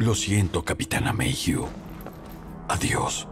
Lo siento, Capitana Mayhew. Adiós.